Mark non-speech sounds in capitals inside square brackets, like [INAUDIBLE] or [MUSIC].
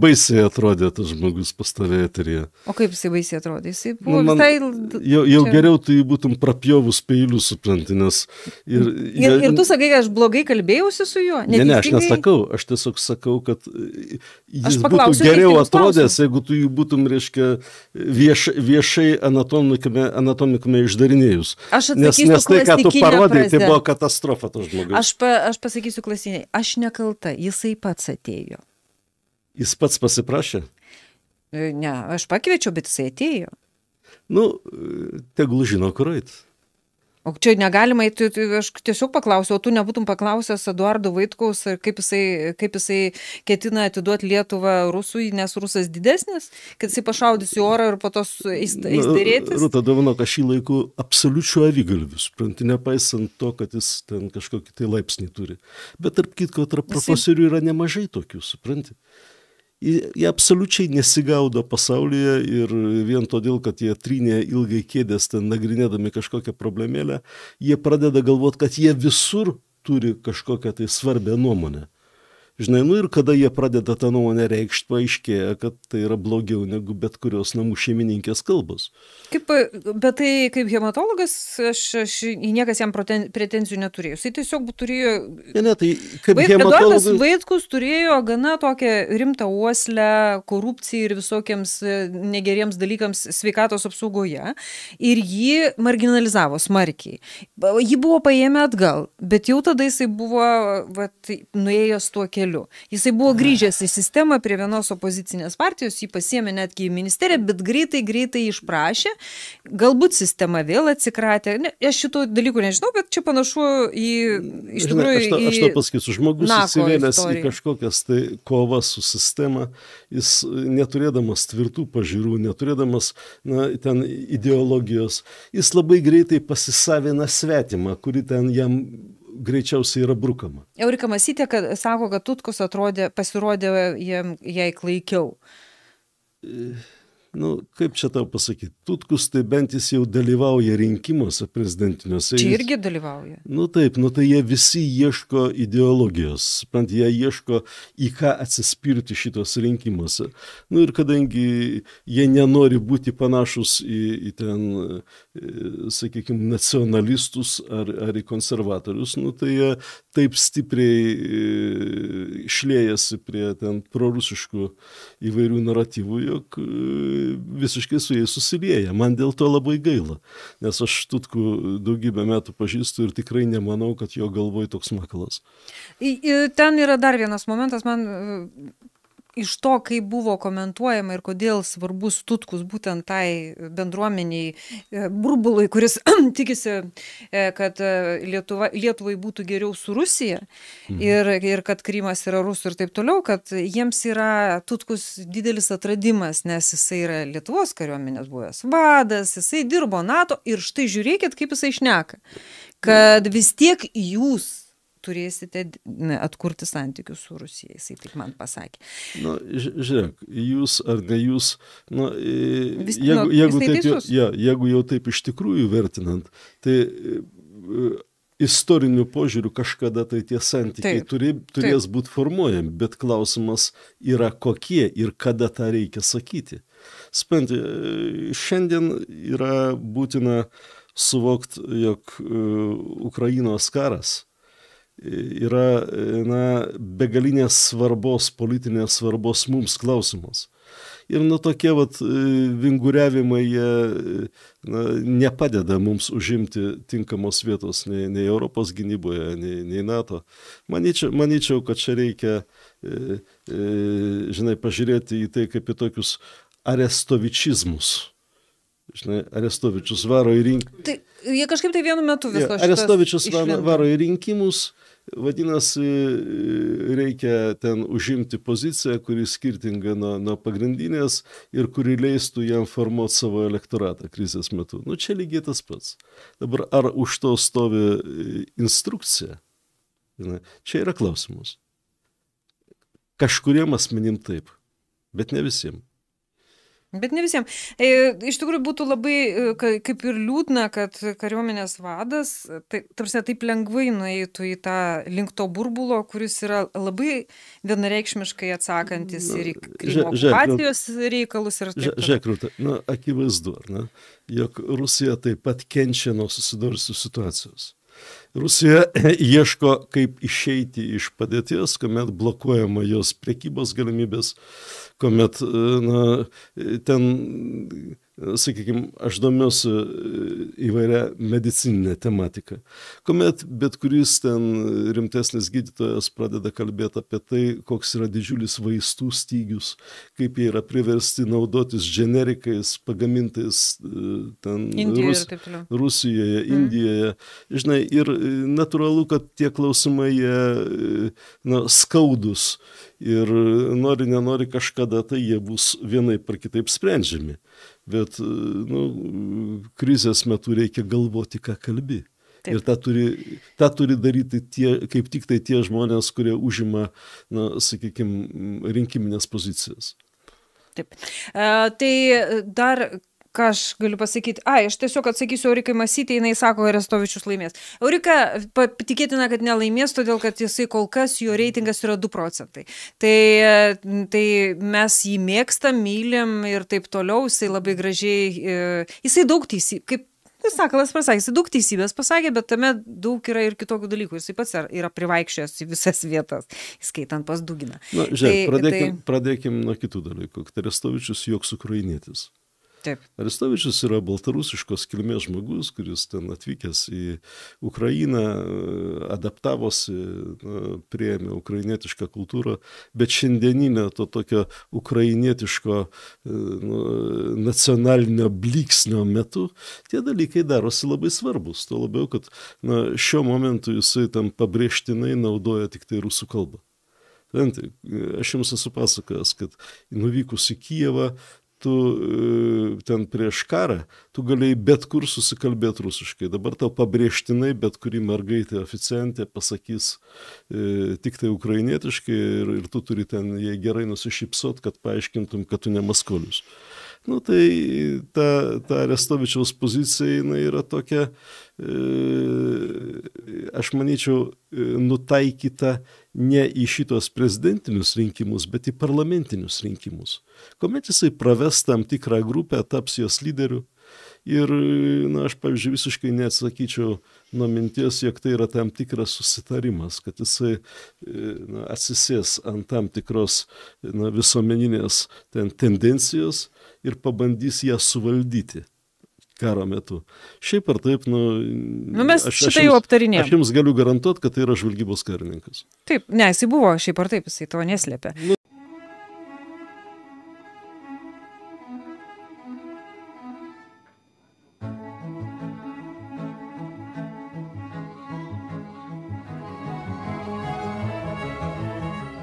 baisiai atrodė tas žmogus pas tave eterėje. O kaip jisai baisiai atrodė? Jisai buvo nu, visai... Jau, jau čia... geriau jį būtum prapjovus peilių, supranti, nes... Ir, ir, ir tu sakai, aš blogai kalbėjausi su juo? Ne, ne, aš nesakau, aš tiesiog sakau, kad jis būtų geriau atrodęs, jeigu tu jį būtum, reiškia, vieš, viešai anatomikame, anatomikame išdarinėjus. Aš atsakysiu, nes tai, ką tu parodai, tai buvo katastrofa to žmogus. Aš, pa, aš pasakysiu klasiniai, aš nekalta, jisai pats atėjo. Jis pats pasiprašė? E, ne, aš pakviečiau, bet jisai atėjo. Nu, tegul žino, kur eit. O čia negalima, tai, tai aš tiesiog paklausiau, o tu nebūtum paklausęs Eduardo Vaitkaus, kaip jisai, kaip jisai ketina atiduoti Lietuvą Rusui, nes Rusas didesnis, kad jisai pašaudys į orą ir po to įstarėtis? Rūta Davano, aš šį laiku absoliučiu avigalviu, supranti, nepaisant to, kad jis ten kažkokį tai laipsnį turi. Bet tarp kitko, tarp profesorių yra nemažai tokių, supranti jie absoliučiai nesigaudo pasaulyje ir vien todėl, kad jie trynė ilgai kėdės ten nagrinėdami kažkokią problemėlę, jie pradeda galvoti, kad jie visur turi kažkokią tai svarbę nuomonę. Žinai, nu ir kada jie pradeda tą nuomonę reikšti, paaiškėja, kad tai yra blogiau negu bet kurios namų šeimininkės kalbos. Kaip, bet tai kaip hematologas, aš, aš niekas jam pretenzijų neturėjau. Jis tiesiog turėjo... Ne, ne, tai kaip Vait, hematologas... Eduardas Vaitkus turėjo gana tokią rimtą uoslę korupcijai ir visokiems e, negeriems dalykams sveikatos apsaugoje. Ir jį marginalizavo smarkiai. Jį buvo paėmę atgal, bet jau tada jisai buvo vat, nuėjęs tuo keliu keliu. Jisai buvo grįžęs į sistemą prie vienos opozicinės partijos, jį pasiemė netgi į ministeriją, bet greitai, greitai išprašė. Galbūt sistema vėl atsikratė. Ne, aš šito dalykų nežinau, bet čia panašu į... Iš tikrųjų, aš, to, aš to pasakysiu, žmogus įsivėlęs į kažkokias tai kovas su sistema, jis neturėdamas tvirtų pažiūrų, neturėdamas na, ten ideologijos, jis labai greitai pasisavina svetimą, kuri ten jam greičiausiai yra brukama. Eurika Masytė kad, sako, kad Tutkus atrodė, pasirodė jam, jai klaikiau. E nu, kaip čia tau pasakyti, Tutkus tai bent jis jau dalyvauja rinkimuose prezidentiniuose. Čia irgi dalyvauja. Nu taip, nu tai jie visi ieško ideologijos, bent jie ieško į ką atsispirti šitos rinkimuose. Nu ir kadangi jie nenori būti panašus į, į ten, e, sakykime, nacionalistus ar, ar į konservatorius, nu tai jie taip stipriai e, šlėjasi prie ten prorusiškų įvairių naratyvų, jog e, visiškai su jais susilieja. Man dėl to labai gaila, nes aš Tutkų daugybę metų pažįstu ir tikrai nemanau, kad jo galvoj toks makalas. Ten yra dar vienas momentas, man iš to, kaip buvo komentuojama ir kodėl svarbus Tutkus būtent tai bendruomeniai, e, burbului, kuris [CLEARS THROAT] tikisi, e, kad e, Lietuva, Lietuvai būtų geriau su Rusija mhm. ir, ir kad Krymas yra rusų ir taip toliau, kad jiems yra Tutkus didelis atradimas, nes jisai yra Lietuvos kariuomenės buvęs vadas, jisai dirbo NATO ir štai žiūrėkit, kaip jisai šneka, kad vis tiek jūs turėsite atkurti santykius su Rusija, jisai taip man pasakė. Na, žiūrėk, jūs ar ne jūs, na, Vis, jeigu, nu, jeigu, taip, jau, ja, jeigu jau taip iš tikrųjų vertinant, tai istoriniu požiūriu kažkada tai tie santykiai taip, turi, turės būti formuojami, bet klausimas yra kokie ir kada tą reikia sakyti. Spenti, šiandien yra būtina suvokti, jog Ukrainos karas yra na, begalinės svarbos, politinės svarbos mums klausimas. Ir nu tokie vat vinguriavimai jie na, nepadeda mums užimti tinkamos vietos nei, nei Europos gynyboje, nei, nei NATO. Manyčiau, manyčiau, kad čia reikia, e, e, žinai, pažiūrėti į tai kaip į tokius arestovičizmus. Žinai, Arestovičius varo į rinkimus. Tai jie kažkaip tai vienu metu viską ja, Arestovičius varo į rinkimus, Vadinasi, reikia ten užimti poziciją, kuri skirtinga nuo, nuo pagrindinės ir kuri leistų jam formuoti savo elektoratą krizės metu. Nu, čia lygiai tas pats. Dabar ar už to stovi e, instrukcija? Čia yra klausimas. Kažkuriem asmenim taip, bet ne visiems. Bet ne visiems. E, iš tikrųjų būtų labai e, kaip ir liūdna, kad kariuomenės vadas tai, tarsi taip lengvai nueitų į tą link to burbulo, kuris yra labai vienareikšmiškai atsakantis ir į okupacijos reikalus. Žiūrėk, Rūta, na, akivaizdu, na, jog Rusija taip pat kenčia nuo susidūrusių situacijos. Rusija [CLEARS THROAT] ieško, kaip išeiti iš padėties, kuomet blokuojama jos priekybos galimybės, kuomet na, ten sakykime, aš domiuosi e, įvairia medicininė tematika, kuomet bet kuris ten rimtesnis gydytojas pradeda kalbėti apie tai, koks yra didžiulis vaistų stygius, kaip jie yra priversti naudotis generikais pagamintais e, ten Indijoje, Rus, Rusijoje, mm. Indijoje. Žinai, ir e, natūralu, kad tie klausimai jie na, skaudus ir nori, nenori kažkada tai jie bus vienaip ar kitaip sprendžiami bet nu, krizės metu reikia galvoti, ką kalbi. Taip. Ir tą turi, tą turi daryti tie, kaip tik tai tie žmonės, kurie užima, na, sakykime, rinkiminės pozicijas. Taip. E, tai dar ką aš galiu pasakyti, ai, aš tiesiog atsakysiu Eurikai Masytė, jinai sako, Arestovičius laimės. Eurika tikėtina, kad nelaimės, todėl kad jisai kol kas, jo reitingas yra 2 procentai. Tai, tai mes jį mėgstam, mylim ir taip toliau, jisai labai gražiai, e, jisai daug teisybės, kaip Tai Sakalas pasakė, jis daug teisybės pasakė, bet tame daug yra ir kitokių dalykų. Jis pats yra privaikščiojęs į visas vietas, įskaitant pas Duginą. Na, žiūrėk, tai, pradėkim, tai... pradėkim nuo kitų dalykų. Terestovičius joks ukrainietis. Taip. Aristovičius yra baltarusiškos kilmės žmogus, kuris ten atvykęs į Ukrainą, adaptavosi, prieėmė ukrainietišką kultūrą, bet šiandieninė to tokio ukrainietiško nu, nacionalinio bliksnio metu tie dalykai darosi labai svarbus. Tuo labiau, kad na, šiuo momentu jisai tam pabrėžtinai naudoja tik tai rusų kalbą. Aš jums esu pasakojęs, kad nuvykus į Kijevą tu e, ten prieš karą, tu galėjai bet kur susikalbėti rusiškai. Dabar tau pabrėžtinai bet kuri mergaitė oficiantė pasakys e, tik tai ukrainietiškai ir, ir tu turi ten jai gerai nusišypsot, kad paaiškintum, kad tu ne maskolius. Nu tai ta, ta Arestovičiaus pozicija jinai yra tokia, e, aš manyčiau, e, nutaikyta ne į šitos prezidentinius rinkimus, bet į parlamentinius rinkimus. Komet jisai praves tam tikrą grupę, taps jos lyderiu. Ir, na, aš, pavyzdžiui, visiškai neatsakyčiau nuo minties, jog tai yra tam tikras susitarimas, kad jisai na, atsisės ant tam tikros na, visuomeninės ten tendencijos ir pabandys ją suvaldyti karo metu. Šiaip ar taip, nu... Nu, mes aš, šitą jau aptarinėjome. Aš jums galiu garantuoti, kad tai yra žvalgybos karininkas. Taip, ne, jisai buvo šiaip ar taip, jisai to neslėpė. Nu,